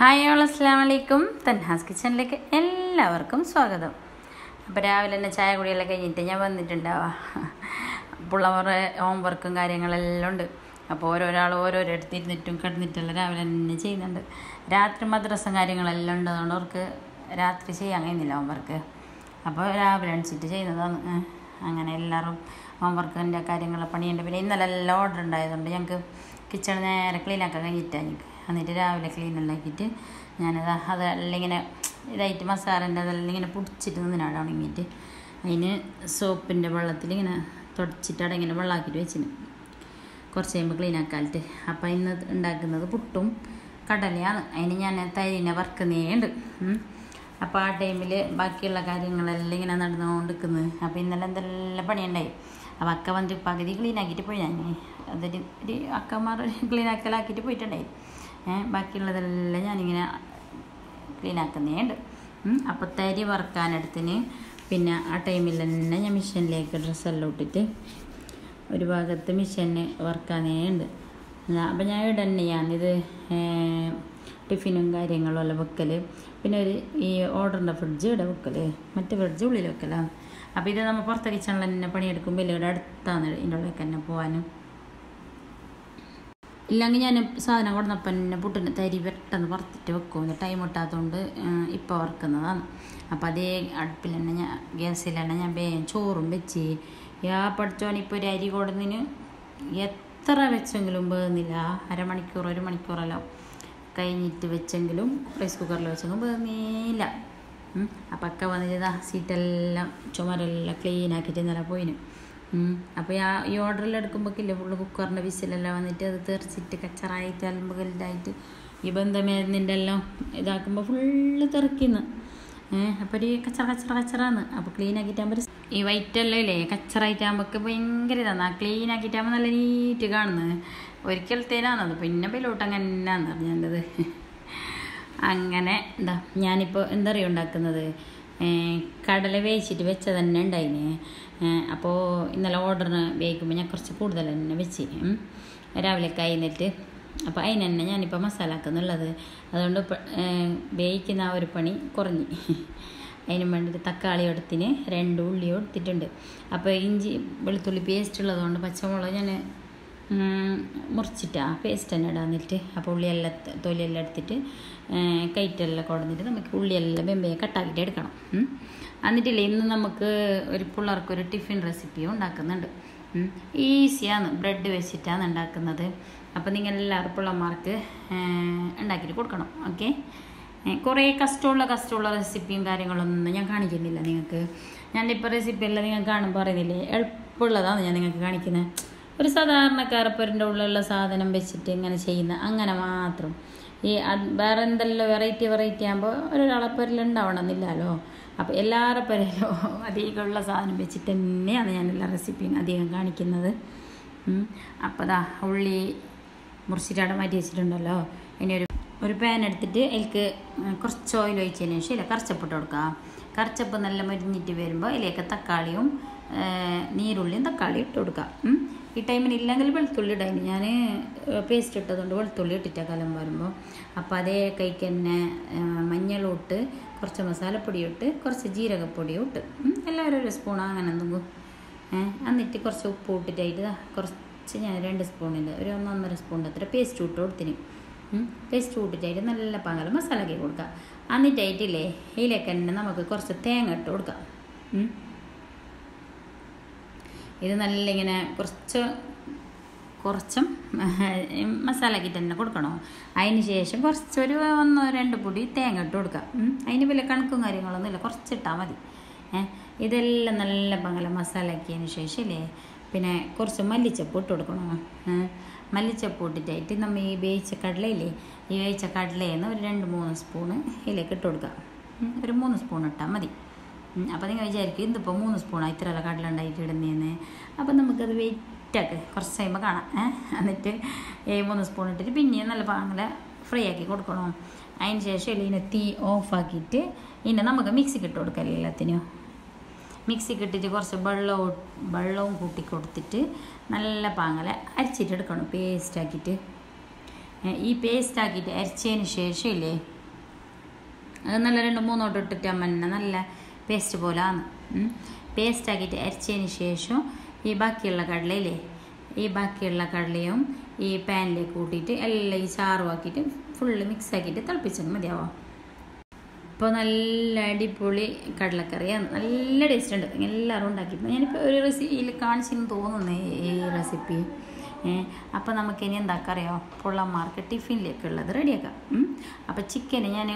Hi all അസ്സാം വലൈക്കും തൻഹാസ് കിച്ചണിലേക്ക് എല്ലാവർക്കും സ്വാഗതം. അപ്പോൾ രാവിലെ തന്നെ ചായ കുടിയെല്ലാം കഴിഞ്ഞിട്ട് ഞാൻ വന്നിട്ടുണ്ടാവാ. ഹോം വർക്കും കാര്യങ്ങളെല്ലാം ഉണ്ട്. അപ്പോൾ ഓരോരാൾ ഓരോരിടത്ത് ഇരുന്നിട്ടും കിടന്നിട്ടെല്ലാം രാവിലെ തന്നെ ചെയ്യുന്നുണ്ട്. രാത്രി മദ്രസം കാര്യങ്ങളെല്ലാം ഉണ്ട് അതുകൊണ്ട് അവർക്ക് രാത്രി ചെയ്യാൻ കഴിയുന്നില്ല ഹോംവർക്ക് അപ്പോൾ രാവിലെ അണിച്ചിട്ട് ചെയ്യുന്നതാണ്. അങ്ങനെ എല്ലാവരും ഹോംവർക്കിന്റെ കാര്യങ്ങൾ പണിയുണ്ട്. പിന്നെ ഇന്നലെ എല്ലാം ഓർഡർ ഉണ്ടായതുകൊണ്ട് ഞങ്ങൾക്ക് കിച്ചൺ നേരെ ക്ലീനാക്കാൻ കഴിഞ്ഞിട്ടാണ് എനിക്ക് എന്നിട്ട് രാവിലെ ക്ലീൻ ഉണ്ടാക്കിയിട്ട് ഞാനത് അതെല്ലാം ഇങ്ങനെ ഇതായിട്ട് മസാലന്റെ അതെല്ലാം ഇങ്ങനെ പൊടിച്ചിട്ട് നിന്നിനാണ് ഉണങ്ങിയിട്ട് അതിന് സോപ്പിന്റെ വെള്ളത്തിൽ ഇങ്ങനെ തുടച്ചിട്ട് അവിടെ ഇങ്ങനെ വെള്ളമാക്കിയിട്ട് വെച്ചിന് കുറച്ച് കഴിയുമ്പോൾ ക്ലീൻ ആക്കാലിട്ട് അപ്പം ഇന്ന് ഉണ്ടാക്കുന്നത് പുട്ടും കടലയാണ്. അതിന് ഞാൻ തൈരിനെ ഉം. അപ്പോൾ ആ ടൈമിൽ ബാക്കിയുള്ള കാര്യങ്ങളെല്ലാം ഇങ്ങനെ നടന്നുകൊണ്ടിരിക്കുന്നത് അപ്പോൾ ഇന്നലെ എന്തെല്ലാം പണിയുണ്ടായി? അപ്പോൾ അക്ക വന്നിട്ട് പകുതി ക്ലീൻ ആക്കിയിട്ട് പോയി. ഞാൻ അതൊരു ഒരു അക്കമാർ ക്ലീൻ ആക്കലാക്കിയിട്ട് പോയിട്ടുണ്ടായി. ബാക്കിയുള്ളതെല്ലാം ഞാനിങ്ങനെ ക്ലീൻ ആക്കുന്നേ ഉണ്ട്. ഉം. അപ്പോൾ തരി വറക്കാനടുത്തിന്. പിന്നെ ആ ടൈമിൽ തന്നെ ഞാൻ മിഷീനിലേക്ക് ഡ്രസ്സെല്ലാം ഇട്ടിട്ട് ഒരു ഭാഗത്ത് മിഷീന് വറുക്കാനേ ഉണ്ട്. അപ്പം ഞാൻ ഇവിടെ ഇത് ടിഫിനും കാര്യങ്ങളും എല്ലാം വെക്കൽ പിന്നെ ഒരു ഈ ഓർഡറിന്റെ ഫ്രിഡ്ജ് ഇവിടെ വെക്കൽ മറ്റേ ഫ്രിഡ്ജ് ഉള്ളിൽ വെക്കലാണ് അപ്പോൾ ഇത് നമ്മൾ പുറത്തെ കിച്ചണിൽ തന്നെ പണിയെടുക്കുമ്പോൾ ഇവിടെ അടുത്താണ് ഇതിന്റെ ഉള്ളിലേക്ക് തന്നെ പോകാനും ഇല്ലെങ്കിൽ ഞാൻ സാധനം കൊടുന്നപ്പം തന്നെ പുട്ടിന് തരി പെട്ടെന്ന് വറുത്തിട്ട് വെക്കും. ടൈം കിട്ടാത്തതുകൊണ്ട് ഇപ്പോൾ വറുക്കുന്നതാണ്. അപ്പം അതേ അടുപ്പിൽ തന്നെ ഞാൻ ഗ്യാസിൽ തന്നെ ഞാൻ വേഗം ചോറും വെച്ച്. യാ പഠിച്ചോൻ ഇപ്പോൾ ഒരു അരി കൊടുന്നതിന് എത്ര വെച്ചെങ്കിലും വേകുന്നില്ല അരമണിക്കൂർ ഒരു മണിക്കൂറെല്ലാം കഴിഞ്ഞിട്ട് വെച്ചെങ്കിലും റൈസ് കുക്കറിൽ വെച്ചെങ്കിലും വേകുന്നില്ല അപ്പം ഒക്കെ വന്നിട്ട് സീറ്റെല്ലാം ചുമരെല്ലാം ക്ലീൻ ആക്കിയിട്ട് ഇന്നലെ പോയിന്. അപ്പോൾ ആ ഈ ഓർഡറിൽ എടുക്കുമ്പോഴേക്കില്ലേ ഫുള്ള് കുക്കറിന്റെ വിസിലെല്ലാം വന്നിട്ട് അത് തെറിച്ചിട്ട് കച്ചറായിട്ട് അലമ്പുകളിലായിട്ട് ഈ ബന്ധമേരുന്നിന്റെ എല്ലാം ഇതാക്കുമ്പോൾ ഫുള്ള് തെറിക്കുന്നു. ഏഹ് അപ്പോൾ ഒരു കച്ചറ കച്ചറ കച്ചറാന്ന്. അപ്പോൾ ക്ലീൻ ആക്കിയിട്ടാകുമ്പോൾ ഈ വൈറ്റെല്ലാം ഇല്ലേ കച്ചറായിട്ടാകുമ്പോൾ ഭയങ്കര ഇതാണ് ആ ക്ലീൻ ആക്കിയിട്ടാകുമ്പോൾ നല്ല നീറ്റ് കാണുന്നത് ഒരിക്കലത്തേനാണത് പിന്നെ പിലോട്ട് അങ്ങനെ എന്നാന്ന് പറഞ്ഞത് അങ്ങനെ എന്താ ഞാനിപ്പോൾ എന്താ പറയുക ഉണ്ടാക്കുന്നത്? കടല വേവിച്ചിട്ട് വെച്ചത് തന്നെ ഉണ്ടായിന്. അപ്പോൾ ഇന്നലെ ഓർഡറിന് വേവിക്കുമ്പോൾ ഞാൻ കുറച്ച് കൂടുതൽ തന്നെ വെച്ച് രാവിലെ കഴിഞ്ഞിട്ട് അപ്പോൾ അതിന് തന്നെ ഞാനിപ്പോൾ മസാല ആക്കുന്നുള്ളത്. അതുകൊണ്ട് വേവിക്കുന്ന ആ ഒരു പണി കുറഞ്ഞു. അതിന് വേണ്ടിയിട്ട് തക്കാളി എടുത്തിന് രണ്ട് ഉള്ളി എടുത്തിട്ടുണ്ട്. അപ്പോൾ ഇഞ്ചി വെളുത്തുള്ളി പേസ്റ്റ് ഉള്ളതുകൊണ്ട് പച്ചമുളക് ഞാൻ മുറിച്ചിട്ടാണ് പേസ്റ്റ് തന്നെ ഇടാൻ നിന്നിട്ട് അപ്പോൾ ഉള്ളിയെല്ലാം തൊലിയെല്ലാം എടുത്തിട്ട് കയറ്റെല്ലാം കൊടുത്തിട്ട് നമുക്ക് ഉള്ളിയെല്ലാം വെമ്പയെ കട്ടാക്കിയിട്ട് എടുക്കണം. എന്നിട്ടില്ലേ ഇന്ന് നമുക്ക് ഒരു പിള്ളേർക്ക് ഒരു ടിഫിൻ റെസിപ്പിയും ഉണ്ടാക്കുന്നുണ്ട്. ഈസിയാണ്. ബ്രെഡ് വെച്ചിട്ടാണ് ഉണ്ടാക്കുന്നത്. അപ്പോൾ നിങ്ങൾ എല്ലാവരും പിള്ളമാർക്ക് ഉണ്ടാക്കിയിട്ട് കൊടുക്കണം. ഓക്കെ? കുറേ കഷ്ടമുള്ള കഷ്ടമുള്ള റെസിപ്പിയും കാര്യങ്ങളൊന്നും ഞാൻ കാണിക്കുന്നില്ല നിങ്ങൾക്ക്. ഞാനിപ്പോൾ റെസിപ്പിയെല്ലാം നിങ്ങൾ കാണുമ്പോൾ പറയുന്നില്ലേ എളുപ്പമുള്ളതാണ് ഞാൻ നിങ്ങൾക്ക് കാണിക്കുന്നത് ഒരു സാധാരണക്കാരപ്പന്റെ ഉള്ളിലുള്ള സാധനം വെച്ചിട്ട് ഇങ്ങനെ ചെയ്യുന്ന അങ്ങനെ മാത്രം. ഈ വേറെ എന്തെല്ലാം വെറൈറ്റി വെറൈറ്റി ആകുമ്പോൾ ഒരാളെപ്പരിൽ ഉണ്ടാവണമെന്നില്ലല്ലോ. അപ്പോൾ എല്ലാവരുടെ പേരിലും അധികമുള്ള സാധനം വെച്ചിട്ട് തന്നെയാണ് ഞാൻ എല്ലാ റെസിപ്പിയും അധികം കാണിക്കുന്നത്. അപ്പോൾ ദാ ഉള്ളി മുറിച്ചിട്ട് മാറ്റി വെച്ചിട്ടുണ്ടല്ലോ. ഇനി ഒരു ഒരു പാൻ എടുത്തിട്ട് അതിലേക്ക് കുറച്ച് ഓയിൽ ഒഴിച്ചതിന് ശേഷം ഇല്ല കറച്ചപ്പിട്ട് കൊടുക്കുക കറച്ചപ്പ് നല്ല മരിഞ്ഞിട്ട് വരുമ്പോൾ ഇതിലേക്ക് തക്കാളിയും നീരുള്ളിയും തക്കാളി ഇട്ട് കൊടുക്കുക ഈ ടൈമിന് ഇല്ലെങ്കിൽ വെളുത്തുള്ളി ഇടാൻ. ഞാൻ പേസ്റ്റ് ഇട്ടതുകൊണ്ട് വെളുത്തുള്ളി ഇട്ടിട്ട കലം വരുമ്പോൾ അപ്പോൾ അതേ കൈക്ക് തന്നെ മഞ്ഞളും ഇട്ട് കുറച്ച് മസാലപ്പൊടി ഇട്ട് കുറച്ച് ജീരകപ്പൊടിയും ഇട്ട്. എല്ലാവരും ഒരു സ്പൂൺ അങ്ങനെ എന്തെങ്കിലും എന്നിട്ട് കുറച്ച് ഉപ്പ് ഇട്ടിട്ടായിട്ട് കുറച്ച് ഞാൻ രണ്ട് സ്പൂണിന്റെ ഒരു ഒന്നൊന്നര സ്പൂണിന്റെ അത്ര പേസ്റ്റ് ഇട്ട് കൊടുത്തിന്. പേസ്റ്റ് കൂട്ടിട്ടായിട്ട് നല്ല പാങ്ങല മസാലയ്ക്ക് കൊടുക്കുക എന്നിട്ടായിട്ടില്ലേ ഇതിലേക്ക് തന്നെ നമുക്ക് കുറച്ച് തേങ്ങ ഇട്ട് കൊടുക്കാം. ഇത് നല്ല ഇങ്ങനെ കുറച്ച് കുറച്ചും മസാലയ്ക്ക് തന്നെ കൊടുക്കണോ? അതിന് ശേഷം കുറച്ചൊരു ഒന്നോ രണ്ട് പൊടി തേങ്ങ ഇട്ട് കൊടുക്കുക അതിന് വലിയ കണക്കും കാര്യങ്ങളൊന്നുമില്ല കുറച്ചിട്ടാൽ മതി. ഇതെല്ലാം നല്ല പങ്കല മസാലയാക്കിയതിന് ശേഷം ഇല്ലേ പിന്നെ കുറച്ച് മല്ലിച്ചപ്പ് ഇട്ട് കൊടുക്കണോ? മല്ലിച്ചപ്പ് ഇട്ടിട്ടായിട്ട് നമ്മൾ ഈ വേവിച്ച കടലയില്ലേ ഈ വേവിച്ച കടലയിൽ നിന്ന് ഒരു രണ്ട് മൂന്ന് സ്പൂണ് ഇതിലേക്ക് ഇട്ട് കൊടുക്കുക ഒരു മൂന്ന് സ്പൂൺ ഇട്ടാൽ മതി. അപ്പോൾ നിങ്ങൾ വിചാരിക്കും ഇതിപ്പോൾ മൂന്ന് സ്പൂണാണ് ഇത്രയല്ല കടല ഉണ്ടായിട്ട് ഇടുന്നതെന്ന് അപ്പോൾ നമുക്കത് വെയിറ്റാക്ക് കുറച്ച് കഴിയുമ്പോൾ കാണാം. എന്നിട്ട് ഏഴ് മൂന്ന് സ്പൂൺ ഇട്ടിട്ട് പിന്നെയും നല്ല പാങ്ങനെ ഫ്രൈ ആക്കി കൊടുക്കണം. അതിന് ശേഷം ഇതിനെ തീ ഓഫാക്കിയിട്ട് ഇതിനെ നമുക്ക് മിക്സിക്ക് ഇട്ട് കൊടുക്കാം എല്ലാത്തിനും? മിക്സിക്ക് ഇട്ടിട്ട് കുറച്ച് വെള്ളവും വെള്ളവും കൂട്ടി കൊടുത്തിട്ട് നല്ല പാങ്ങല അരച്ചിട്ട് എടുക്കണം പേസ്റ്റാക്കിയിട്ട് ഈ പേസ്റ്റാക്കിയിട്ട് അരച്ചതിന് ശേഷം ഇല്ലേ അത് നല്ല രണ്ട് മൂന്നോട്ട് ഇട്ടിട്ട് അമ്മന്നെ നല്ല പേസ്റ്റ് പോലെ ആണ്. പേസ്റ്റ് ആക്കിയിട്ട് അരച്ചതിന് ശേഷം ഈ ബാക്കിയുള്ള കടലയില്ലേ ഈ ബാക്കിയുള്ള കടലയും ഈ പാനിലേക്ക് കൂട്ടിയിട്ട് എല്ലാം ഈ ചാറുവാക്കിയിട്ട് ഫുള്ള് മിക്സ് ആക്കിയിട്ട് തിളപ്പിച്ചാൽ മതിയാവാം? അപ്പോൾ നല്ല അടിപൊളി കടലക്കറിയാണ്. നല്ല ടേസ്റ്റ് ഉണ്ട്. എല്ലാവരും ഉണ്ടാക്കി ഞാനിപ്പോൾ ഒരു റെസിപ്പിയിൽ കാണിച്ചെന്ന് തോന്നുന്നു ഈ റെസിപ്പി അപ്പോൾ നമുക്ക് ഇനി എന്താക്കറിയോ? പുള്ളന്മാർക്ക് ടിഫിനിലേക്കുള്ളത് റെഡിയാക്കാം. അപ്പോൾ ചിക്കന് ഞാൻ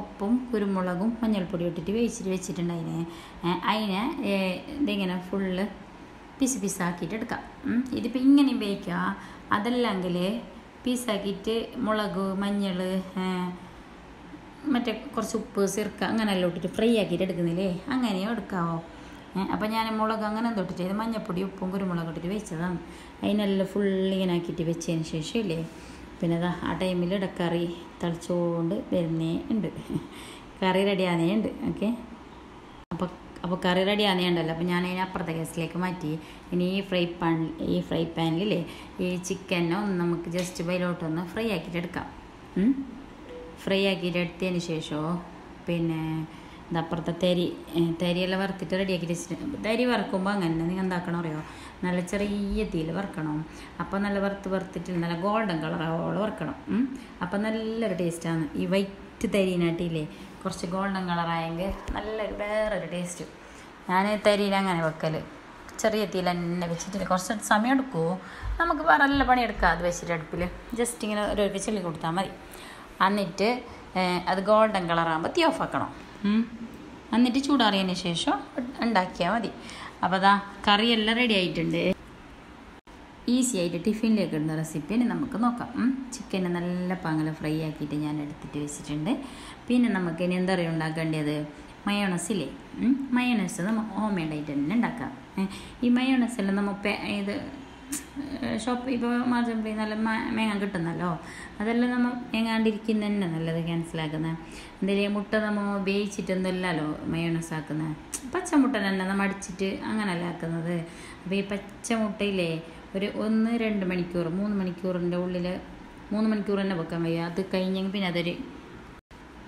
ഉപ്പും കുരുമുളകും മഞ്ഞൾപ്പൊടി ഇട്ടിട്ട് വേവിച്ചിട്ട് വെച്ചിട്ടുണ്ടായിന്. അതിനെ ഇതിങ്ങനെ ഫുള്ള് പീസ് പീസാക്കിയിട്ട് എടുക്കാം. ഇതിപ്പോൾ ഇങ്ങനെ വേവിക്കുക അതല്ലെങ്കിൽ പീസാക്കിയിട്ട് മുളക് മഞ്ഞൾ മറ്റേ കുറച്ച് ഉപ്പ് സിർക്ക അങ്ങനെയെല്ലാം ഇട്ടിട്ട് ഫ്രൈ ആക്കിയിട്ട് എടുക്കുന്നില്ലേ? അങ്ങനെയും എടുക്കാവോ? അപ്പം ഞാൻ മുളക് അങ്ങനെ തൊട്ടിട്ട് ചെയ്ത് മഞ്ഞപ്പൊടി ഉപ്പും കുരുമുളക് ഇട്ടിട്ട് വെച്ചതാണ് അതിനെല്ലാം ഫുള്ള് ഇങ്ങനെ ആക്കിയിട്ട് വെച്ചതിന് ശേഷം ഇല്ലേ പിന്നെ അതാ ആ ടൈമിൽ ഇടക്കറി തളിച്ചുകൊണ്ട് വരുന്നേ ഉണ്ട്. കറി റെഡിയാകുന്നേ ഉണ്ട് ഓക്കെ അപ്പോൾ അപ്പോൾ കറി റെഡി ആകുന്നുണ്ടല്ലോ അപ്പോൾ ഞാൻ അതിനെ അപ്പുറത്തെ ഗ്യാസിലേക്ക് മാറ്റി. ഇനി ഈ ഫ്രൈ പാൻ ഈ ഫ്രൈ പാനിലില്ലേ ഈ ചിക്കനെ ഒന്ന് നമുക്ക് ജസ്റ്റ് ബൈലോട്ടൊന്ന് ഫ്രൈ ആക്കിയിട്ട് എടുക്കാം. ഫ്രൈ ആക്കിയിട്ട് എടുത്തതിന് ശേഷമോ? പിന്നെ അപ്പുറത്തെ തരി തരിയെല്ലാം വറുത്തിട്ട് റെഡി ആക്കിയിട്ട് വെച്ചിട്ട് തരി വറുക്കുമ്പോൾ അങ്ങനെ നിങ്ങൾ എന്താക്കണം അറിയോ? നല്ല ചെറിയ തീയിൽ വറുക്കണം. അപ്പോൾ നല്ല വറുത്ത് വറുത്തിട്ട് നല്ല ഗോൾഡൻ കളറോളം വറുക്കണം. അപ്പോൾ നല്ലൊരു ടേസ്റ്റാണ് ഈ വൈറ്റ് തരീനാട്ടില്ലേ കുറച്ച് ഗോൾഡൻ കളറായെങ്കിൽ നല്ലൊരു വേറൊരു ടേസ്റ്റ് ഞാൻ തരിയിൽ അങ്ങനെ വെക്കൽ ചെറിയ തീയിൽ തന്നെ വെച്ചിട്ട് കുറച്ച് സമയം എടുക്കുമോ നമുക്ക് വേറെ നല്ല പണിയെടുക്കാം അത് വെച്ചിട്ട് അടുപ്പിൽ ജസ്റ്റ് ഇങ്ങനെ ഒരു ചെല്ലി കൊടുത്താൽ മതി. എന്നിട്ട് അത് ഗോൾഡൻ കളറാകുമ്പോൾ തീ ഓഫ് ആക്കണം. എന്നിട്ട് ചൂടാറിയതിന് ശേഷം ഉണ്ടാക്കിയാൽ മതി. അപ്പോൾ അതാ കറിയെല്ലാം റെഡി ആയിട്ടുണ്ട്. ഈസി ആയിട്ട് ടിഫിനിലേക്ക് ഇടുന്ന റെസിപ്പി ഇനി നമുക്ക് നോക്കാം. ചിക്കനെ നല്ല പാങ്ങല ഫ്രൈ ആക്കിയിട്ട് ഞാൻ എടുത്തിട്ട് വെച്ചിട്ടുണ്ട്. പിന്നെ നമുക്ക് ഇനി എന്താ പറയുക ഉണ്ടാക്കേണ്ടത്? മയോണസില്ലേ മയോണസ് നമ്മൾ ഹോം മെയ്ഡായിട്ട് തന്നെ ഉണ്ടാക്കാം. ഈ മയോണസ് എല്ലാം നമ്മൾ ഇത് ഷോപ്പ് ഇപ്പോൾ മാർജംപ്ലി നല്ല മ- മേങ്ങാൻ കിട്ടുന്നല്ലോ. അതെല്ലാം നമ്മൾ മേങ്ങാണ്ടിരിക്കുന്ന തന്നെ നല്ലത് ക്യാൻസലാക്കുന്നത് എന്തെങ്കിലും മുട്ട നമ്മൾ വേവിച്ചിട്ടൊന്നുമല്ലല്ലോ മയോണസ് ആക്കുന്നത് പച്ചമുട്ട തന്നെ നമ്മൾ അടിച്ചിട്ട് അങ്ങനെയല്ല ആക്കുന്നത്. അപ്പോൾ ഈ പച്ചമുട്ടയില്ലേ ഒരു ഒന്ന് രണ്ട് മണിക്കൂർ മൂന്ന് മണിക്കൂറിന്റെ ഉള്ളിൽ മൂന്ന് മണിക്കൂർ തന്നെ വെക്കാൻ കഴിയും അത് കഴിഞ്ഞെങ്കിൽ പിന്നെ അതൊരു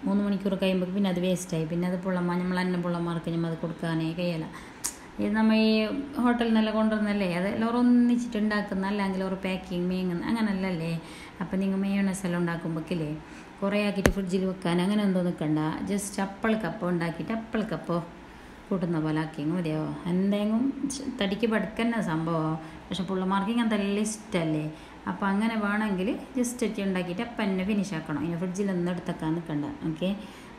മൂന്ന് മണിക്കൂർ കഴിയുമ്പോൾ പിന്നെ അത് വേസ്റ്റായി പിന്നെ അത് പുള്ളമ്മ നമ്മൾ തന്നെ പുള്ളമാർക്ക് നമ്മൾ അത് കൊടുക്കാനേ കഴിയല ഇത് നമ്മൾ ഈ ഹോട്ടലിൽ നിന്നെല്ലാം കൊണ്ടുവന്നല്ലേ അത് എല്ലാവരും ഒന്നിച്ചിട്ട് ഉണ്ടാക്കുന്ന അല്ലെങ്കിൽ ഒരു പാക്കിങ് മേങ്ങുന്ന അങ്ങനല്ലല്ലേ അപ്പം നിങ്ങൾ മേയോണസ് എല്ലാം ഉണ്ടാക്കുമ്പോഴേക്കില്ലേ കുറേ ആക്കിയിട്ട് ഫ്രിഡ്ജിൽ വെക്കാൻ അങ്ങനെ എന്തോ നിൽക്കണ്ട ജസ്റ്റ് അപ്പൾക്കപ്പം ഉണ്ടാക്കിയിട്ട് അപ്പൾക്കപ്പോ കൂട്ടുന്ന പോലെ ആക്കിയെങ്കിൽ മതിയാവോ? എന്തെങ്കിലും തടിക്ക് പടുക്കന്നെ സംഭവം. പക്ഷെ പിള്ളമാർക്ക് ഇങ്ങനത്തെ എല്ലാം ഇഷ്ടമല്ലേ അപ്പോൾ അങ്ങനെ വേണമെങ്കിൽ ജസ്റ്റ് എത്തി ഉണ്ടാക്കിയിട്ട് അപ്പം തന്നെ ഫിനിഷ് ആക്കണം. ഇനി ഫ്രിഡ്ജിൽ ഒന്നും എടുത്തേക്കാൻ നിൽക്കണ്ട ഓക്കെ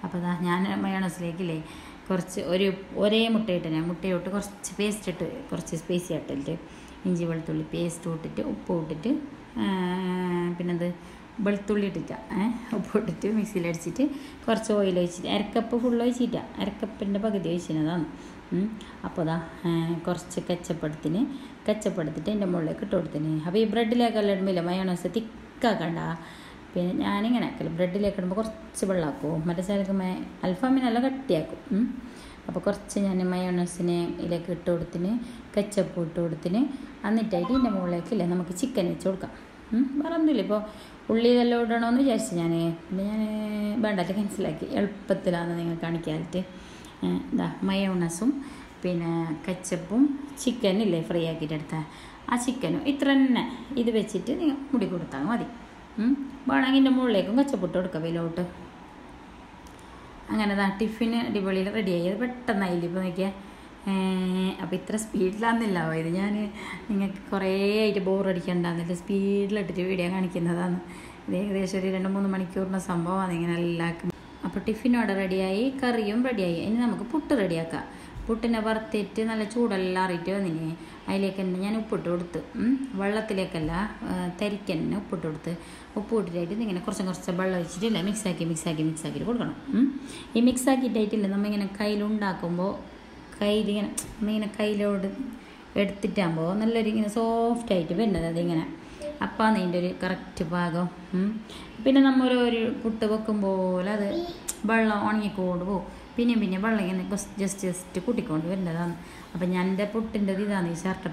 അപ്പോൾ അതാ ഞാൻ മയോണസിലേക്കില്ലേ കുറച്ച് ഒരു ഒരേ മുട്ട ഇട്ട് ഞാൻ മുട്ടയോട്ട് കുറച്ച് പേസ്റ്റ് ഇട്ട് കുറച്ച് സ്പേസി ഇട്ടിട്ട് ഇഞ്ചി വെളുത്തുള്ളി പേസ്റ്റ് ഇട്ടിട്ട് ഉപ്പ് ഇട്ടിട്ട് പിന്നെന്ത് വെളുത്തുള്ളി ഇട്ടിട്ടാ ഉപ്പ് ഇട്ടിട്ട് മിക്സിയിലടിച്ചിട്ട് കുറച്ച് ഓയിൽ ഒഴിച്ചിട്ട് അരക്കപ്പ് ഫുൾ ഒഴിച്ചിട്ടാ അരക്കപ്പിന്റെ പകുതി ഒഴിച്ചിരുന്നതാണ്. അപ്പോൾ അതാ കുറച്ച് കച്ചപ്പെടുത്തിന് കച്ചപ്പെടുത്തിട്ട് എന്റെ മുകളിലേക്ക് ഇട്ട് കൊടുത്തിന് അപ്പോൾ ഈ ബ്രെഡിലേക്കെല്ലാം ഇടുമ്പോൾ മയോണൈസ് തിക്കാക്കണ്ട പിന്നെ ഞാനിങ്ങനെ ആക്കൽ ബ്രെഡിലേക്ക് ഇടുമ്പോൾ കുറച്ച് വെള്ളമാക്കും മറ്റേ സ്ഥലത്ത് മേ അൽഫാമിനെല്ലാം കട്ടിയാക്കും. അപ്പോൾ കുറച്ച് ഞാൻ മയോണസിനെ ഇതിലേക്ക് ഇട്ട് കൊടുത്തിന് കച്ചപ്പ് ഇട്ട് കൊടുത്തിന് എന്നിട്ടായിട്ട് ഇതിന്റെ മുകളിലേക്കില്ല നമുക്ക് ചിക്കൻ വെച്ച് കൊടുക്കാം. ഒന്നുമില്ല. ഇപ്പോൾ ഉള്ളി ഇതെല്ലാം ഇടണമെന്ന് വിചാരിച്ചു ഞാൻ പിന്നെ ഞാൻ വേണ്ടാത്ത ക്യാൻസലാക്കി എളുപ്പത്തിലാണ് നിങ്ങൾ കാണിക്കാനായിട്ട്. എന്താ മയോണസും പിന്നെ കച്ചപ്പും ചിക്കനില്ലേ ഫ്രൈ ആക്കിയിട്ട് എടുത്ത ആ ചിക്കനും ഇത്ര തന്നെ. ഇത് വെച്ചിട്ട് നിങ്ങൾ മുടി കൊടുത്താൽ മതി. വേണമെങ്കിൽ എന്റെ മുകളിലേക്കും കച്ചപ്പിട്ട് കൊടുക്കാം വെയിലോട്ട്. അങ്ങനെ ദാ ടിഫിന് അടിപൊളിയിൽ റെഡിയായി അത് പെട്ടെന്നായില്ല ഇപ്പോൾ നോക്കിയാൽ അപ്പോൾ ഇത്ര സ്പീഡിലാന്നില്ല ഇത് ഞാൻ നിങ്ങൾക്ക് കുറേ ആയിട്ട് ബോറടിക്കണ്ടെന്നില്ല സ്പീഡിലിട്ടിട്ട് വീഡിയോ കാണിക്കുന്നതാണ്. ഇത് ഏകദേശം ഒരു രണ്ട് മൂന്ന് മണിക്കൂറിന്റെ സംഭവമാണ് ഇങ്ങനെ എല്ലാവർക്കും. അപ്പോൾ ടിഫിനോടെ റെഡിയായി കറിയും റെഡിയായി ഇനി നമുക്ക് പുട്ട് റെഡിയാക്കാം പുട്ടിനെ വറുത്തിട്ട് നല്ല ചൂടെല്ലാം അറിയിട്ട് വന്നിന്. അതിലേക്ക് തന്നെ ഞാൻ ഉപ്പിട്ട് കൊടുത്ത്. വെള്ളത്തിലേക്കല്ല തരിക്ക് തന്നെ ഉപ്പിട്ട് കൊടുത്ത്. ഉപ്പ് ഇട്ടിട്ടായിട്ട് ഇങ്ങനെ കുറച്ച് കുറച്ച് വെള്ളം ഒഴിച്ചിട്ടില്ല മിക്സാക്കി മിക്സാക്കി മിക്സാക്കിയിട്ട് കൊടുക്കണം. ഈ മിക്സാക്കിയിട്ടായിട്ടില്ല നമ്മളിങ്ങനെ കയ്യിലുണ്ടാക്കുമ്പോൾ കയ്യിലിങ്ങനെ നമ്മളിങ്ങനെ കയ്യിലോട് എടുത്തിട്ടാകുമ്പോൾ നല്ലൊരു ഇങ്ങനെ സോഫ്റ്റായിട്ട് വരുന്നത് അതിങ്ങനെ. അപ്പാ അതിന്റെ ഒരു കറക്റ്റ് പാകം പിന്നെ നമ്മൾ ഒരു പുട്ട് വെക്കുമ്പോൾ അത് വെള്ളം ഉണങ്ങിക്കൊണ്ട് പോകും. പിന്നെയും പിന്നെ വെള്ളം ഇങ്ങനെ ജസ്റ്റ് ജസ്റ്റ് കൂട്ടിക്കൊണ്ട് വരുന്നതാണ്. അപ്പം ഞാൻ എന്റെ പുട്ടിന്റെ ഇതാണ് ഈ ശർട്ട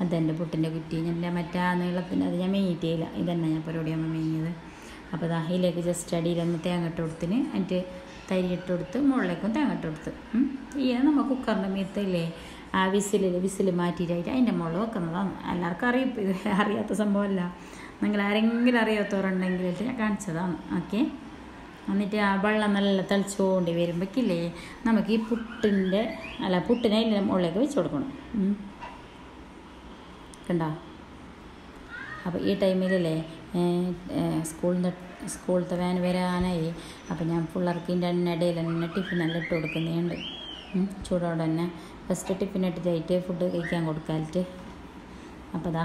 അതെന്റെ പുട്ടിന്റെ കുറ്റി. ഞാൻ മറ്റാ നീളത്തിന്റെ അത് ഞാൻ മെയ്യിട്ടേയില്ല ഇതന്നെ ഞാൻ പരിപാടിയാകുമ്പോൾ മെയ്യത് അപ്പോൾ ദാ ഇതിലേക്ക് ജസ്റ്റ് അടിയിലൊന്ന് തേങ്ങ ഇട്ട് കൊടുത്തിന്. എന്നിട്ട് തരി ഇട്ട് കൊടുത്ത് മുകളിലേക്കും തേങ്ങ ഇട്ട് കൊടുത്ത്. ഈ നമ്മൾ കുക്കറിന്റെ മീത്തില്ലേ? ആ വിസിലിൽ വിസിൽ മാറ്റിയിട്ടായിട്ട് അതിന്റെ മുകളിൽ വെക്കുന്നതാണ്. എല്ലാവർക്കും അറിയും. ഇത് അറിയാത്ത സംഭവമല്ല. നിങ്ങൾ ആരെങ്കിലും അറിയാത്തവരുണ്ടെങ്കിൽ ഞാൻ കാണിച്ചതാണ്. ഓക്കെ? എന്നിട്ട് ആ വെള്ളം നല്ല തളിച്ചുകൊണ്ട് വരുമ്പോഴേക്കില്ലേ നമുക്ക് ഈ പുട്ടിന്റെ അല്ല പുട്ടിനെ അതിന്റെ മുകളിലേക്ക് വെച്ച് കൊടുക്കണം. കണ്ടോ? അപ്പോൾ ഈ ടൈമിലല്ലേ സ്കൂളിന്റെ സ്കൂളത്തെ വാൻ വരാനായി. അപ്പോൾ ഞാൻ പിള്ളേർക്കിന്റെ ഇടയിൽ തന്നെ ടിഫിനെല്ലാം ഇട്ട് കൊടുക്കുന്നുണ്ട്. ചൂടോടെ തന്നെ. ഫസ്റ്റ് ടിഫിനിട്ട് ജയിറ്റ് ഫുഡ് കഴിക്കാൻ കൊടുക്കാലിട്ട് അപ്പോൾ ദാ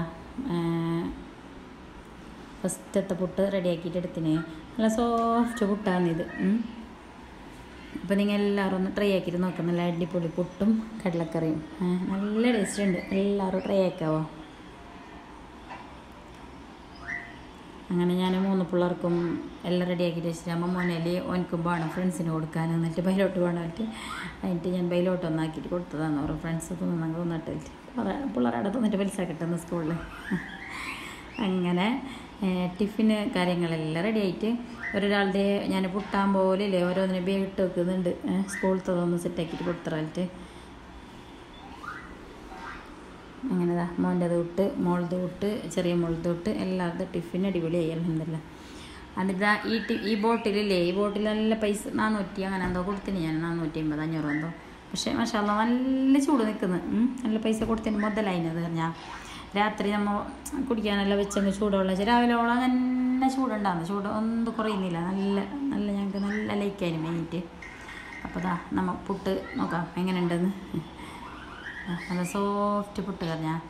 ഫസ്റ്റത്തെ പുട്ട് റെഡിയാക്കിയിട്ട് എടുത്തിന്. നല്ല സോഫ്റ്റ് പുട്ടാണിത്. അപ്പോൾ നിങ്ങൾ എല്ലാവരും ഒന്ന് ട്രൈ ആക്കിയിട്ട് നോക്കാം. നല്ല അടിപൊളി പുട്ടും കടലക്കറിയും. നല്ല ടേസ്റ്റ് ഉണ്ട്. എല്ലാവരും ട്രൈ ആക്കാവോ? അങ്ങനെ ഞാൻ മൂന്ന് പിള്ളേർക്കും എല്ലാം റെഡിയാക്കിയിട്ട് വെച്ചിട്ടാകുമ്പോൾ മോനേലി ഓനക്കും വേണം ഫ്രണ്ട്സിന് കൊടുക്കാൻ എന്നിട്ട് ബൈലോട്ട് വേണമായിട്ട് എന്നിട്ട് ഞാൻ ബൈലോട്ട് ഒന്നാക്കിയിട്ട് കൊടുത്തതാണ് ഓരോ ഫ്രണ്ട്സ് തിന്നു തിന്നിട്ട്. അടുത്ത് പിള്ളേരവിടെ തിന്നിട്ട് കിട്ടുന്ന സ്കൂളിൽ അങ്ങനെ ടിഫിന് കാര്യങ്ങളെല്ലാം റെഡി ആയിട്ട് ഒരാളുടെ ഞാൻ പുട്ടാൻ പോലില്ലേ ഓരോന്നിനെ ബേട്ട് വെക്കുന്നുണ്ട്. സ്കൂളത്തതൊന്ന് സെറ്റാക്കിയിട്ട് കൊടുത്തറായിട്ട് അങ്ങനെതാ മോന്റെ തൊട്ട് മോളത് തൊട്ട് ചെറിയ മോളത് തൊട്ട് എല്ലാവരുടെ ടിഫിൻ അടിപൊളിയായി അലഹമില്ല എന്നിട്ടാ ഈ ടി ഈ ബോട്ടിലില്ലേ ഈ ബോട്ടിൽ നല്ല പൈസ നാനൂറ്റി അങ്ങനെ എന്തോ കൊടുത്തിന് ഞാൻ നാനൂറ്റി അമ്പത് അഞ്ഞൂറ് എന്തോ. പക്ഷേ മഷാല്ല നല്ല ചൂട് നിൽക്കുന്നത് നല്ല പൈസ കൊടുത്തതിന് മുതലായിനത് ഞാൻ രാത്രി നമ്മൾ കുടിക്കാനെല്ലാം വെച്ചങ്ങ് ചൂടുള്ള വെച്ച്. രാവിലെ ഓളം അങ്ങനെ ചൂടുണ്ടാകുന്നു ചൂട് ഒന്നും കുറയുന്നില്ല. നല്ല നല്ല ഞങ്ങൾക്ക് നല്ല ലൈക്കായിരുന്നു മെയിനായിട്ട് അപ്പോൾ ദാ നമ്മൾ പുട്ട് നോക്കാം എങ്ങനെയുണ്ടെന്ന്. നല്ല സോഫ്റ്റ് പുട്ട് കറിഞ്ഞാൽ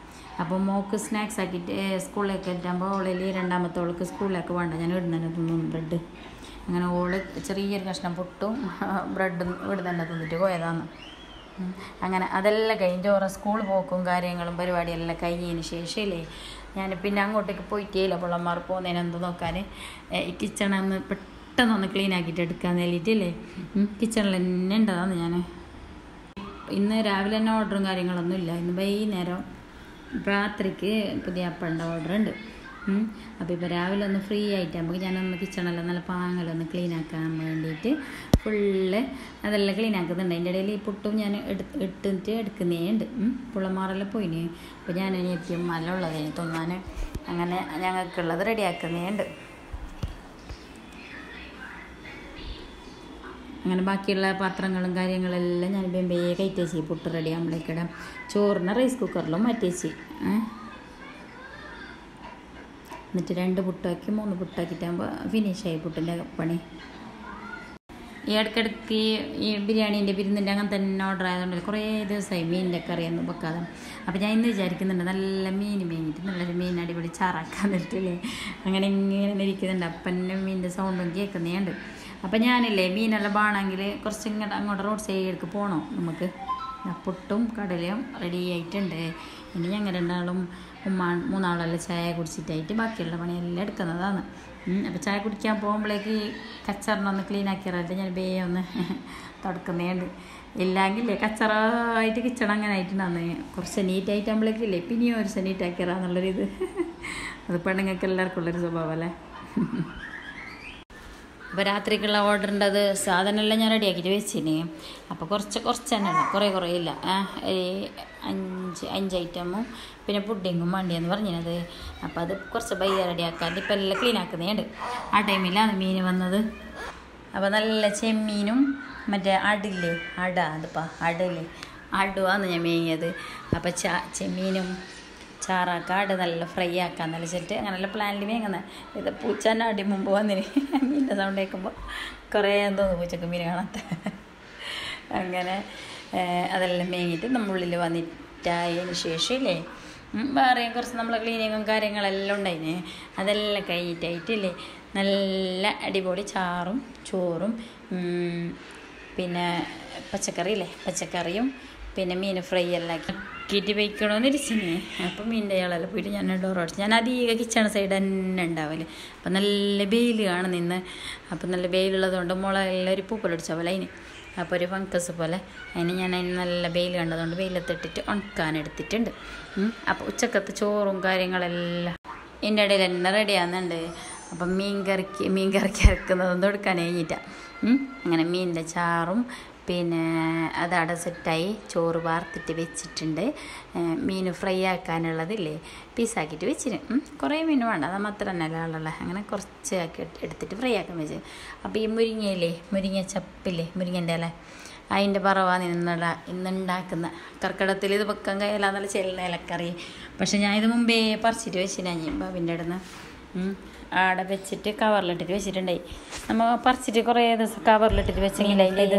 അപ്പോൾ മോക്ക് സ്നാക്സ് ആക്കിയിട്ട് സ്കൂളിലേക്ക് എത്തുമ്പോൾ ഓളിൽ രണ്ടാമത്തെ ഓൾക്ക് സ്കൂളിലേക്ക് വേണ്ട ഞാൻ ഇവിടെ തന്നെ തിന്നും ബ്രെഡ് അങ്ങനെ ഓൾ ചെറിയൊരു കഷ്ണം പുട്ടും ബ്രെഡും ഇവിടെ തന്നെ തിന്നിട്ട് പോയതാണ്. അങ്ങനെ അതെല്ലാം കഴിഞ്ഞിട്ട് ഓരോ സ്കൂൾ പോക്കും കാര്യങ്ങളും പരിപാടിയെല്ലാം കഴിഞ്ഞതിന് ശേഷമില്ലേ ഞാൻ പിന്നെ അങ്ങോട്ടേക്ക് പോയിട്ടേയില്ല പിള്ളമാർ പോകുന്നതിന് എന്ത് നോക്കാൻ ഈ കിച്ചണൊന്ന് പെട്ടെന്നൊന്ന് ക്ലീൻ ആക്കിയിട്ട് എടുക്കാൻ വേണ്ടിയിട്ടില്ലേ കിച്ചണിൽ തന്നെ ഉണ്ടതാണ് ഞാൻ ഇന്ന് രാവിലെ തന്നെ ഓർഡറും കാര്യങ്ങളൊന്നും ഇല്ല. ഇന്ന് വൈകുന്നേരം രാത്രിക്ക് പുതിയ അപ്പളുടെ ഓർഡർ ഉണ്ട്. അപ്പോൾ ഇപ്പോൾ രാവിലെ ഒന്ന് ഫ്രീ ആയിട്ട് നമുക്ക് ഞാനൊന്ന് കിച്ചണെല്ലാം നല്ല പാങ്ങലൊന്ന് ക്ലീൻ ആക്കാൻ വേണ്ടിയിട്ട് ഫുള്ള് അതെല്ലാം ക്ലീൻ ആക്കുന്നുണ്ട്. അതിന്റെ ഇടയിൽ ഈ പുട്ടും ഞാൻ എടുത്ത് ഇട്ടിട്ട് എടുക്കുന്നേ ഉണ്ട് പുള്ളമാറെല്ലാം പോയിന്. അപ്പോൾ ഞാൻ എനിക്കും നല്ല ഉള്ളത്. തിന്നാൻ അങ്ങനെ ഞങ്ങൾക്കുള്ളത് റെഡിയാക്കുന്നേ ഉണ്ട് അങ്ങനെ ബാക്കിയുള്ള പാത്രങ്ങളും കാര്യങ്ങളെല്ലാം ഞാൻ ബെമ്പേ കയറ്റേച്ചി പുട്ട് റെഡി ആകുമ്പോഴേക്കിടെ ചോറിന് റൈസ് കുക്കറിലും മാറ്റേച്ചി എന്നിട്ട് രണ്ട് പുട്ടാക്കി മൂന്ന് പുട്ടാക്കിയിട്ടാകുമ്പോൾ ഫിനിഷായി പുട്ടിന്റെ പണി. ഈ ഇടയ്ക്കിടയ്ക്ക് ഈ- ബിരിയാണീന്റെ വിരുന്നിന്റെ അങ്ങനെ തന്നെ ഓർഡർ ആയതുകൊണ്ട് കുറേ ദിവസമായി മീനിന്റെ കറിയൊന്നും വെക്കാതെ അപ്പോൾ ഞാൻ ഇന്ന് വിചാരിക്കുന്നുണ്ട് നല്ല മീൻ മേഞ്ഞിട്ട് നല്ലൊരു മീൻ അടിപൊളി ചാറാക്കാൻ നിർത്തില്ലേ അങ്ങനെ ഇങ്ങനെ ഇരിക്കുന്നുണ്ട്. അപ്പന്റെ മീനിന്റെ സൗണ്ടും കേൾക്കുന്നതുണ്ട് അപ്പം ഞാനില്ലേ മീനെല്ലാം വേണമെങ്കിൽ കുറച്ച് ഇങ്ങോട്ട് അങ്ങോട്ട് റോഡ് സൈഡിലേക്ക് പോകണം നമുക്ക്? പുട്ടും കടലയും റെഡി ആയിട്ടുണ്ട്. ഇനി ഞങ്ങൾ രണ്ടാളും ഉമ്മാ മൂന്നാളെല്ലാം ചായ കുടിച്ചിട്ടായിട്ട് ബാക്കിയുള്ള പണിയെല്ലാം എടുക്കുന്നതാണ്. അപ്പോൾ ചായ കുടിക്കാൻ പോകുമ്പോഴേക്ക് കച്ചറിനൊന്ന് ക്ലീൻ ഞാൻ ബേ ഒന്ന് തുടക്കുന്നേണ്ട്. ഇല്ലെങ്കിൽ കച്ചറായിട്ട് കിച്ചൺ അങ്ങനെ ആയിട്ടുണ്ടാന്ന്. കുറച്ച് നീറ്റായിട്ട് ആകുമ്പോഴേക്കില്ലേ പിന്നെയും ഒരു നീറ്റ് ആക്കിയറാന്നുള്ളൊരിത് അത് പെണ്ണുങ്ങൾക്ക് എല്ലാവർക്കും ഉള്ളൊരു സ്വഭാവം അല്ലേ? അപ്പോൾ രാത്രിക്കുള്ള ഓർഡറിന്റെ അത് സാധനമെല്ലാം ഞാൻ റെഡിയാക്കിയിട്ട് വെച്ചിന്. അപ്പോൾ കുറച്ച് കുറച്ച് തന്നെ ഉള്ളു കുറേ കുറേ ഇല്ല. അഞ്ച് അഞ്ച് ഐറ്റമും പിന്നെ പുഡിങ്ങും വണ്ടിയെന്ന് പറഞ്ഞത് അപ്പോൾ അത് കുറച്ച് ബയ്യ റെഡിയാക്കാൻ ഇപ്പം എല്ലാം ക്ലീൻ ആക്കുന്നുണ്ട്. ആ ടൈമിലാണ് മീൻ വന്നത്. അപ്പോൾ നല്ല ചെമ്മീനും മറ്റേ അടില്ലേ? അട അതിപ്പോൾ അടല്ലേ? അടുവാന്ന് ഞാൻ മേങ്ങിയത് അപ്പോൾ ചാ ചെമ്മീനും ചാറാക്കാട് നല്ല ഫ്രൈ ആക്കാൻ വെച്ചിട്ട് അങ്ങനെയുള്ള പ്ലാനിൽ വേങ്ങുന്നത് ഇത് പൂച്ചന്റെ അടി മുമ്പ് വന്നിന്. മീനിന്റെ സൗണ്ട് കേൾക്കുമ്പോൾ കുറേ തോന്നുന്നു പൂച്ചക്ക് മീൻ കാണാത്ത. അങ്ങനെ അതെല്ലാം മേങ്ങിയിട്ട് നമ്മളുള്ളിൽ വന്നിട്ടായതിന് ശേഷം ഇല്ലേ വേറെ കുറച്ച് നമ്മൾ ക്ലീനിങ്ങും കാര്യങ്ങളെല്ലാം ഉണ്ടായിന്. അതെല്ലാം കഴിഞ്ഞിട്ടായിട്ടില്ലേ നല്ല അടിപൊളി ചാറും ചോറും പിന്നെ പച്ചക്കറി ഇല്ലേ പച്ചക്കറിയും പിന്നെ മീൻ ഫ്രൈ എല്ലാം ആക്കി ആക്കിയിട്ട് വയ്ക്കണമെന്ന് ഇരിച്ചിന് അപ്പം മീനിന്റെ ഇയാളെല്ലാം പോയിട്ട് ഞാൻ ഡോർ അടിച്ചു ഞാൻ അധികം കിച്ചൺ സൈഡ് തന്നെ ഉണ്ടാവില്ല അപ്പം നല്ല വെയിൽ കാണും നിന്ന്. അപ്പം നല്ല വെയിലുള്ളത് കൊണ്ട് മുള എല്ലാം ഒരു പൂപ്പലടിച്ച പോലെ അതിന്. അപ്പോൾ ഒരു ഫംഗസ് പോലെ അതിന് ഞാൻ അതിന് നല്ല വെയിൽ കണ്ടതുകൊണ്ട് വെയിലത്തിട്ടിട്ട് ഉണക്കാൻ എടുത്തിട്ടുണ്ട്. ഉം. അപ്പോൾ ഉച്ചക്കത്തെ ചോറും കാര്യങ്ങളെല്ലാം എന്റെ ഇടയിൽ തന്നെ റെഡി ആകുന്നുണ്ട് അപ്പം മീൻ കറിക്ക് മീൻ കറിക്ക് ഇറക്കുന്നതൊന്നും എടുക്കാൻ കഴിഞ്ഞിട്ടാണ് അങ്ങനെ മീനിന്റെ ചാറും പിന്നെ അതവിടെ സെറ്റായി ചോറ് വാർത്തിട്ട് വെച്ചിട്ടുണ്ട്. മീൻ ഫ്രൈ ആക്കാനുള്ളതില്ലേ? പീസാക്കിയിട്ട് വെച്ചിരുന്നു. കുറേ മീൻ വേണ്ട. അത് മാത്രം തന്നെ ആളുള്ള അങ്ങനെ കുറച്ച് ആക്കി എടുത്തിട്ട് ഫ്രൈ ആക്കാൻ വെച്ച്. അപ്പോൾ ഈ മുരിങ്ങയില്ലേ? മുരിങ്ങ ചപ്പില്ലേ? മുരിങ്ങന്റെ അല്ലേ അതിന്റെ പറവാ നിന്നുള്ള ഇന്നുണ്ടാക്കുന്ന കർക്കിടത്തിൽ ഇത് വെക്കാൻ കഴിയില്ല എന്നുള്ള ചെല്ലുന്ന ഇലക്കറി. പക്ഷെ ഞാൻ ഇത് മുമ്പേ പറിച്ചിട്ട് വെച്ചിനാ. ഞാൻ ബാബിന്റെ അടുന്ന് ആടെ വെച്ചിട്ട് കവറിലിട്ടിട്ട് വെച്ചിട്ടുണ്ടായി. നമ്മൾ പറിച്ചിട്ട് കുറേ ദിവസം കവറിലിട്ടിട്ട് വെച്ചെങ്കിൽ അതിന്റെ ഇത്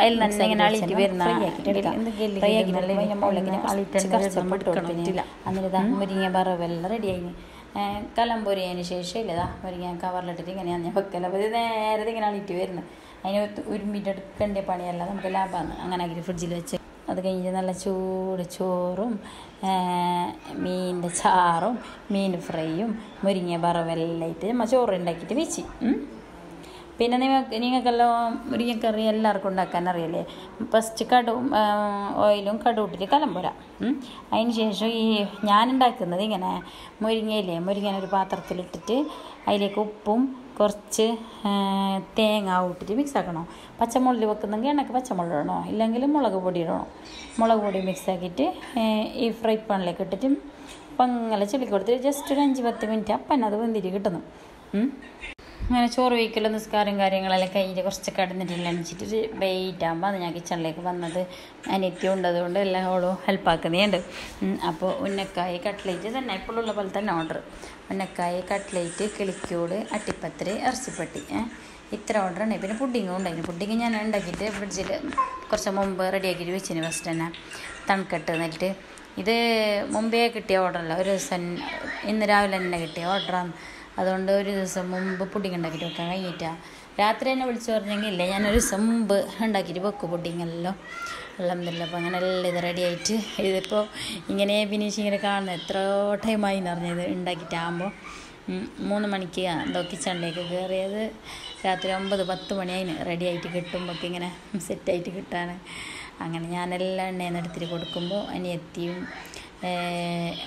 അതിൽ നിന്ന് ഇങ്ങനെ അളിയിട്ട് വരുന്ന അന്നേരം മുരിങ്ങ പറവെല്ലാം റെഡിയായി കലമ്പൊരിയതിന് ശേഷം ഇല്ലതാ മുരിങ്ങ കവറിലിട്ടിട്ട് ഇങ്ങനെയാണ് ഞാൻ വെക്കല. അപ്പോൾ ഇത് നേരത്തെ ഇങ്ങനെ അളിയിട്ട് വരുന്നത് അതിന് ഉരുമ്പിട്ട് എടുക്കേണ്ട പണിയല്ല. നമുക്ക് ലാഭമാണ്. അങ്ങനെ ഫ്രിഡ്ജിൽ വെച്ച് അത് കഴിഞ്ഞിട്ട് നല്ല ചൂട് ചോറും മീനിന്റെ ചാറും മീൻ ഫ്രൈയും മുരിങ്ങ വറവെല്ലാം ഇട്ട് നമ്മൾ ചോറ് ഉണ്ടാക്കിയിട്ട് വെച്ച് പിന്നെ നിങ്ങൾക്ക് നിങ്ങൾക്കെല്ലാം മുരിങ്ങക്കറി എല്ലാവർക്കും ഉണ്ടാക്കാൻ അറിയില്ലേ ഫസ്റ്റ് കടുവും ഓയിലും ഓയിലും കടുവിട്ടിട്ട് കലമ്പുര. അതിന് ശേഷം ഈ ഞാൻ ഉണ്ടാക്കുന്നത് ഇങ്ങനെ മുരിങ്ങയില്ലേ? മുരിങ്ങ ഒരു പാത്രത്തിലിട്ടിട്ട് അതിലേക്ക് ഉപ്പും കുറച്ച് തേങ്ങ ഇട്ടിട്ട് മിക്സ് ആക്കണം? പച്ചമുളക് വെക്കുന്നെങ്കിൽ എണ്ണക്ക് പച്ചമുളക് ഇടണോ? ഇല്ലെങ്കിൽ മുളക് പൊടി ഇടണം? മുളക് പൊടി മിക്സ് ആക്കിയിട്ട് ഈ ഫ്രൈ പാനിലേക്ക് ഇട്ടിട്ട് പങ്ങനെ ചെളി കൊടുത്തിട്ട് ജസ്റ്റ് ഒരു അഞ്ച് പത്ത് മിനിറ്റ് അപ്പം അത് വെന്തിരി കിട്ടുന്നു. അങ്ങനെ ചോറ് വയ്ക്കലും നിസ്കാരം കാര്യങ്ങളെല്ലാം കയ്യിൽ കുറച്ച് കിടന്നിട്ടില്ല. എണിച്ചിട്ട് വെയിറ്റ് ആകുമ്പോൾ അത് ഞാൻ കിച്ചണിലേക്ക് വന്നത്. അനിത്യം ഉണ്ടതുകൊണ്ട് എല്ലാം ഓളും ഹെൽപ്പാക്കുന്നുണ്ട് അപ്പോൾ ഉന്നക്കായി കട്ട്ലേറ്റ് തന്നെ ഇപ്പോഴുള്ള പോലെ തന്നെ ഓർഡർ ഉന്നക്കായി കട്ട്ലേറ്റ് കിളിക്കോട് അട്ടിപ്പത്തിരി ഇറച്ചിപ്പട്ടി. ഇത്ര ഓർഡർ ഉണ്ടായി പിന്നെ പുഡിങ്ങും ഉണ്ടായിരുന്നു. പുഡിങ് ഞാൻ ഉണ്ടാക്കിയിട്ട് ഫ്രിഡ്ജിൽ കുറച്ച് മുമ്പ് റെഡിയാക്കിയിട്ട് വെച്ചിന് ഫസ്റ്റ് തന്നെ. തണുക്കട്ട് എന്നിട്ട് ഇത് മുമ്പേ കിട്ടിയ ഓർഡറല്ല ഒരു ദിവസം ഇന്ന് രാവിലെ തന്നെ കിട്ടിയ ഓർഡറാണ് അതുകൊണ്ട് ഒരു ദിവസം മുമ്പ് പുഡിങ് ഉണ്ടാക്കിയിട്ട് വെക്കാൻ കഴിഞ്ഞിട്ട. രാത്രി തന്നെ വിളിച്ചു പറഞ്ഞെങ്കിൽ ഇല്ല ഞാനൊരു ദിവസം മുമ്പ് ഉണ്ടാക്കിയിട്ട് വെക്കും പുഡിങ്ങെല്ലാം. അലഹമില്ല അപ്പോൾ അങ്ങനെ എല്ലാം ഇത് റെഡി ആയിട്ട് ഇതിപ്പോൾ ഇങ്ങനെ ഫിനിഷിങ്ങിൽ കാണുന്നത് എത്രയോ ടൈമായി എന്ന് പറഞ്ഞത് ഉണ്ടാക്കിയിട്ടാകുമ്പോൾ മൂന്ന് മണിക്ക് എന്തോ കിച്ചണിലേക്ക് കയറിയത് രാത്രി ഒമ്പത് പത്ത് മണിയായിന് റെഡി ആയിട്ട് കിട്ടുമ്പോൾ ഇങ്ങനെ സെറ്റായിട്ട് കിട്ടാൻ. അങ്ങനെ ഞാനെല്ലാം എണ്ണയെന്ന് എടുത്തിട്ട് കൊടുക്കുമ്പോൾ അനിയത്തിയും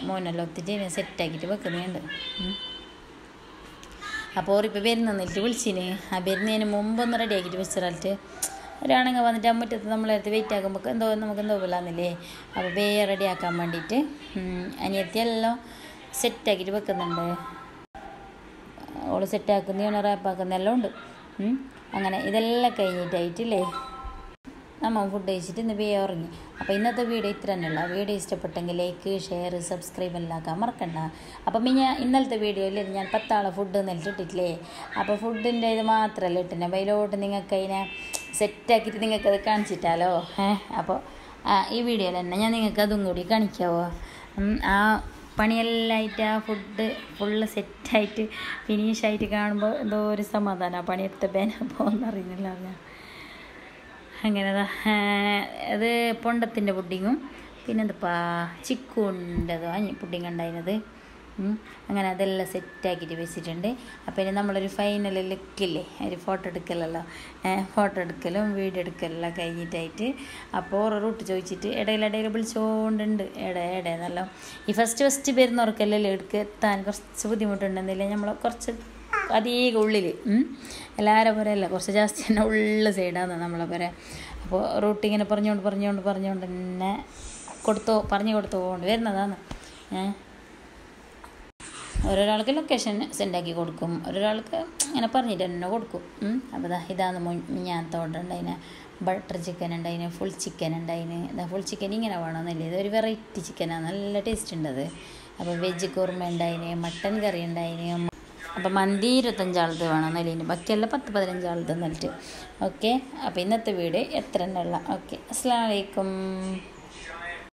മോനെല്ലാം ഒത്തിട്ട് സെറ്റാക്കിയിട്ട് വെക്കുന്നുണ്ട്. അപ്പോൾ ഓറിപ്പോൾ വരുന്ന നിന്നിട്ട് വിളിച്ചിന്. ആ വരുന്നതിന് മുമ്പൊന്ന് റെഡി ആക്കിയിട്ട് വെച്ചിട്ട് ഒരാണെങ്കിൽ വന്നിട്ട് ആ മുറ്റത്ത് നമ്മളടുത്ത് വെയിറ്റ് ആക്കുമ്പോൾ എന്തോ നമുക്ക് എന്തോ പോലാന്നില്ലേ? അപ്പോൾ വേ റെഡി ആക്കാൻ വേണ്ടിയിട്ട് അനിയത്തിയെല്ലാം സെറ്റാക്കിയിട്ട് വെക്കുന്നുണ്ട്. ഓൾ സെറ്റാക്കുന്ന റാപ്പാക്കുന്ന എല്ലാം ഉണ്ട്. അങ്ങനെ ഇതെല്ലാം കഴിഞ്ഞിട്ടായിട്ടില്ലേ? നമ്മൾ ഫുഡ് കഴിച്ചിട്ട് ഇന്ന് വേ ഉറങ്ങി. അപ്പോൾ ഇന്നത്തെ വീഡിയോ ഇത്ര തന്നെയുള്ള. വീഡിയോ ഇഷ്ടപ്പെട്ടെങ്കിൽ ലൈക്ക് ഷെയർ സബ്സ്ക്രൈബ് എല്ലാം ആക്കാൻ മറക്കണ്ട. അപ്പം പിന്നെ ഇന്നലത്തെ വീഡിയോയിൽ ഞാൻ പത്താളെ ഫുഡ് നെല്ലിട്ടിട്ടില്ലേ അപ്പോൾ ഫുഡിന്റെ ഇത് മാത്രമല്ല ഇട്ടിനെ അപ്പോൾ നിങ്ങൾക്ക് അതിനെ സെറ്റാക്കിയിട്ട് നിങ്ങൾക്കത് കാണിച്ചിട്ടാലോ? അപ്പോൾ ഈ വീഡിയോയിൽ തന്നെ ഞാൻ നിങ്ങൾക്ക് അതും കൂടി കാണിക്കാവോ? ആ പണിയെല്ലായിട്ട് ആ ഫുഡ് ഫുള്ള് സെറ്റായിട്ട് ഫിനിഷായിട്ട് കാണുമ്പോൾ എന്തോ ഒരു സമാധാനമാണ് പണിയെടുത്ത ബേന പോകുന്നറിയുന്നില്ല ഞാൻ. അങ്ങനെ അത് പൊണ്ടത്തിന്റെ പുഡിങ്ങും. പിന്നെ എന്താ ചിക്കുണ്ടതോ അഞ്ഞ് പുഡിങ് ഉണ്ടായിരുന്നത്. അങ്ങനെ അതെല്ലാം സെറ്റാക്കിയിട്ട് വെച്ചിട്ടുണ്ട്. അപ്പോൾ ഇനി നമ്മളൊരു ഫൈനൽ ലുക്കില്ലേ ഒരു ഫോട്ടോ എടുക്കലല്ലോ. ഫോട്ടോ എടുക്കലും വീഡിയോ എടുക്കലെല്ലാം കഴിഞ്ഞിട്ടായിട്ട് അപ്പോൾ ഓരോ റൂട്ട് ചോദിച്ചിട്ട് ഇടയിലിടയിൽ വിളിച്ചുകൊണ്ടുണ്ട് ഇട ഇടയെന്നല്ലോ ഈ ഫസ്റ്റ് ഫസ്റ്റ് പേര് നോർക്കല്ലേ എത്താൻ കുറച്ച് ബുദ്ധിമുട്ടുണ്ടെന്നില്ലേ നമ്മൾ കുറച്ച് അധികം ഉള്ളിൽ എല്ലാവരും പോരെയല്ല കുറച്ച് ജാസ്തി തന്നെ ഉള്ള സൈഡാണ് നമ്മളെ പോരെ അപ്പോൾ റൂട്ട് ഇങ്ങനെ പറഞ്ഞുകൊണ്ട് പറഞ്ഞുകൊണ്ട് പറഞ്ഞുകൊണ്ട് തന്നെ കൊടുത്തു പറഞ്ഞു കൊടുത്തു കൊടുത്തുകൊണ്ട് വരുന്നതാണ്. ഏഹ് ഓരോരാൾക്ക് ലൊക്കേഷൻ സെൻഡാക്കി കൊടുക്കും. ഒരാൾക്ക് ഇങ്ങനെ പറഞ്ഞിട്ട് തന്നെ കൊടുക്കും. അപ്പോൾ ഇതാ ഇതാണ് ഞാൻ ഉണ്ടായിന്. ബട്ടർ ചിക്കൻ ഉണ്ടായിന് ഫുൾ ചിക്കൻ ഉണ്ടായിന്. ഇതാ ഫുൾ ചിക്കൻ ഇങ്ങനെ വേണമെന്നില്ല ഒരു വെറൈറ്റി ചിക്കനാണ് നല്ല ടേസ്റ്റ് ഉണ്ട് അപ്പോൾ വെജ് കുറുമ ഉണ്ടായിന് മട്ടൻ കറി ഉണ്ടായിന് അപ്പോൾ മന്തി ഇരുപത്തഞ്ചാളത് വേണം നെല്ലിന് ബാക്കിയല്ല പത്ത് പതിനഞ്ചാളത് എന്നിട്ട് ഓക്കെ? അപ്പോൾ ഇന്നത്തെ വീട് എത്ര ഉള്ള ഓക്കെ. അസ്സാം വലൈക്കും